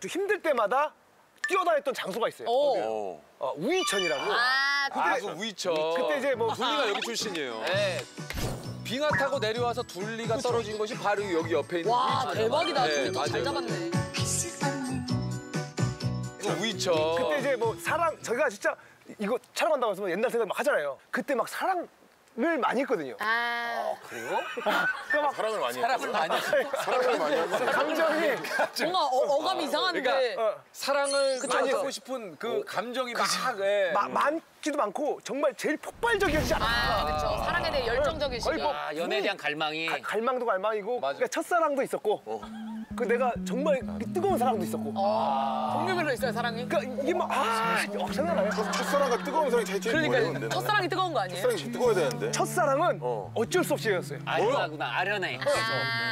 좀 힘들 때마다 뛰어다녔던 장소가 있어요. 오. 어. 어, 우이천이라고. 아, 그 아, 그 우이천. 그때 이제 뭐 둘리가 여기 출신이에요. 네. 빙하 타고 내려와서 둘리가 떨어진 것이 바로 여기 옆에 있는 와, 우이천. 대박이다. 네, 맞아요. 잡았네. 그 우이천. 그때 이제 뭐 사랑 저희가 진짜 이거 촬영한다고 해서 옛날 생각 막 하잖아요. 그때 막 사랑 을 많이 했거든요. 아, 사랑을 많이 사람을 많이 했어. 사랑을 많이 하고 감정이 뭔가 어, 어감이 이상한데. 그러니까 어, 사랑을 많이 받고 했어요. 싶은 그 감정이 막 예. 마- 많지도 많고 정말 제일 폭발적이었지 않아. 아, 그렇죠. 사랑에 대해 열정적인 거의 시기. 뭐 아, 연애에 대한 갈망이 가- 갈망도 갈망이고 맞아. 그러니까 첫사랑도 있었고 그 내가 정말 뜨거운 사랑도 있었고 종류별로 있어요, 사랑이. 그러니까 이게 막 아 어, 장난 아니야 첫사랑과 뜨거운 사랑이 차이 제일 뭐예요? 그러니까 근데 첫사랑이 뜨거운 거 아니에요? 첫사랑이 뜨거워야 되는데. 첫사랑은 어. 어. 쩔 수 없이 헤어졌어요 아련하구나 아련해.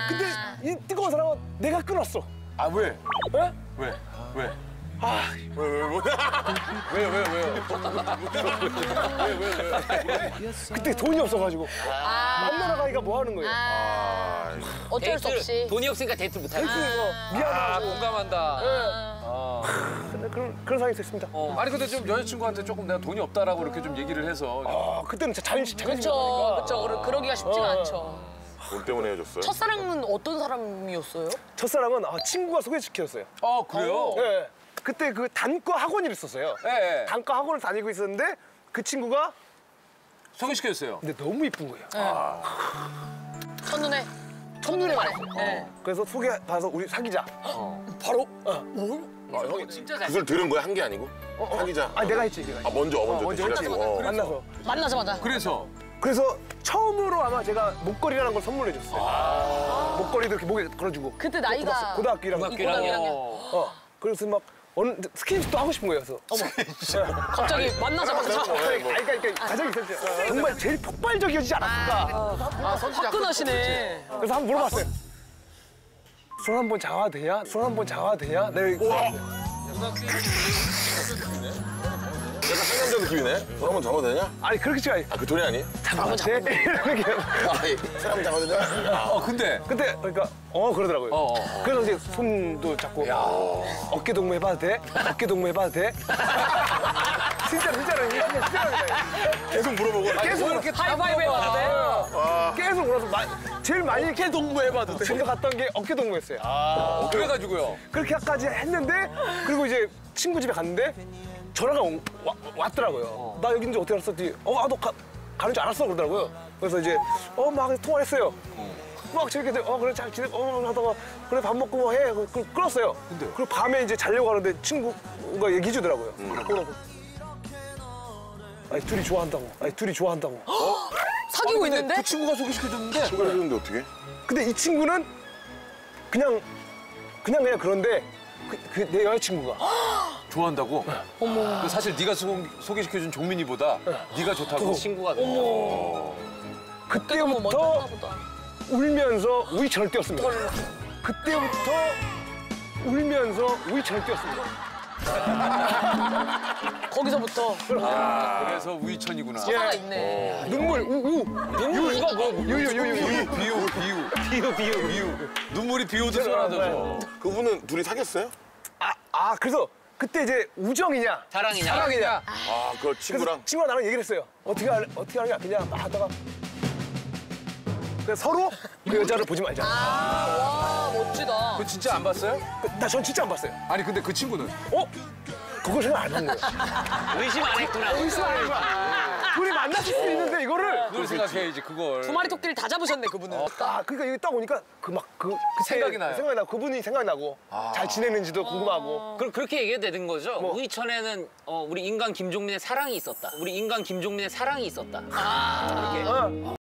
근데 이 뜨거운 사랑은 내가 끊었어 아 왜? 어? 왜? 왜? 왜, 왜, 뭐. 왜요? 왜요? 왜요? 그때 돈이 없어가지고 아, 만나러 가기가 뭐 하는 거예요 아, 어쩔 수 없이. 돈이 없으니까 데이트 못하고. 그래서 아 미안하고 공감한다. 근데 그런, 그런 상황이 있었습니다 어. 아니 근데 좀 여자친구한테 조금 내가 돈이 없다라고 이렇게 좀 얘기를 해서 아, 그때는 진짜 자존심 자존심 그렇죠, 그렇죠. 그러- 그러기가 쉽지가 어. 않죠. 돈 때문에 헤어졌어요? 첫사랑은 어떤 사람이었어요? 첫사랑은 아, 친구가 소개시켰어요 어 그래요? 예. 그때 그 단과 학원을 있었어요 예, 예. 단과 학원을 다니고 있었는데 그 친구가 소개시켜줬어요. 근데 너무 이쁜 거예요 첫눈에. 첫눈에 만에. 반했어요. 네. 그래서 소개받아서 우리 사귀자 바로 어. 아, 형이 진짜 잘. 그걸 들은 거야? 한 게 아니고? 사귀자. 아니 내가 했지 내가 아, 먼저, 어, 먼저. 먼저. 했지 어. 만나서 만나자마자. 그래서 그래서 처음으로 아마 제가 목걸이라는 걸 선물해 줬어요. 목걸이도 이렇게 목에 걸어주고. 그때 나이가. 고등학교 1학년. 고등학교 고등학교 1학년. 어. 어. 그래서 막 어느 스킨십도 하고 싶은 거예요. 그래서. 어머. 갑자기 만나자마자. 아니, 그러니까, 그러니까 가정이 있었죠. 정말 제일 폭발적이지 않았을까. 화끈하시네. 그래서 한번 물어봤어요. 손한번 잡아도 돼야? 손한번 잡아도 돼야? 네. 약간 상남자 느낌이네? 돈 한번 잡아도 되냐? 아니 그렇게 치가 아니. 아, 그 돈이 아니? 잡아도 돼? 이렇게. 아이, 사람 잡아도 되냐? 아, 어 근데 그때 그러니까 어 그러더라고요. 어, 어, 어. 그래서 손도 잡고 어깨 동무 해봐도 돼? 어깨 동무 해봐도 돼? 진짜 진짜로 이게 진짜입니다. 계속 물어보고. 계속 이렇게 하이파이브 해봐도 돼? 계속 울어서 마, 제일 많이 어깨 동무 해봐도 돼. 생각했던 게 어깨 동무였어요. 그래가지고요. 그렇게까지 했는데 그리고 이제 친구 집에 갔는데 전화가 온- 와- 왔더라고요. 나 여기 있는 지 어떻게 알았어? 어, 아, 너 가, 가는 줄 알았어? 그러더라고요. 그래서 이제 어, 막 통화를 했어요. 막 재밌게 어 그래 잘 지내 어 하다가 그래 밥 먹고 뭐 해. 그, 그 끊었어요. 그리고 밤에 이제 자려고 하는데 친구가 얘기해 주더라고요. 뭐라고? 아니 둘이 좋아한다고. 아니 둘이 좋아한다고. 사귀고 있는데? 그 친구가 소개시켜줬는데 친구를 해줬는데 어떻게? 근데 이 친구는 그냥 그냥 그냥 그런데 그내 여자친구가 좋아한다고? 어머. 사실 네가 소, 소개시켜준 종민이보다 네가 좋다고. 친구가 뭐 그때부터 먼저 보다. 울면서 우이천을 띄웠습니다. 그때부터 울면서 우이천을 띄웠습니다. 거기서부터 아, 그래서 우이천이구나. 서사가 있네. 눈물 우우 민우가 뭐 유유유유 비유, 비유, 비유. 비유, 비유, 비유. 눈물이 비 오듯이 쏟아져서. 그분은 둘이 사귀었어요? 아, 아 그래서 그때 이제 우정이냐 사랑이냐? 사랑이냐 아, 그 그래서 친구랑? 친구랑 나랑 얘기를 했어요. 어떻게 할 어떻게 하냐 그냥 막 하다가 그냥 서로 그 여자를 보지 말자. 아, 와, 멋지다. 그 진짜 안 봤어요? 나 전 진짜 안 봤어요. 아니 근데 그 친구는 어? 그걸 생각 안 한 거예요. 의심 안 했구나. 의심 안한 거야. 둘이 만났을 수도 있는데 이거를 그걸 생각해야지 그걸. 두 마리 토끼를 다 잡으셨네, 그분은. 아, 그러니까 여기 딱 오니까 그막그 생각이 나요. 생각이 나고 그분이 생각이 나고 잘 지내는지도 궁금하고. 그, 그렇게 얘기해도 되는 거죠? 우이천에는 어, 우리 인간 김종민의 사랑이 있었다. 우리 인간 김종민의 사랑이 있었다. 어.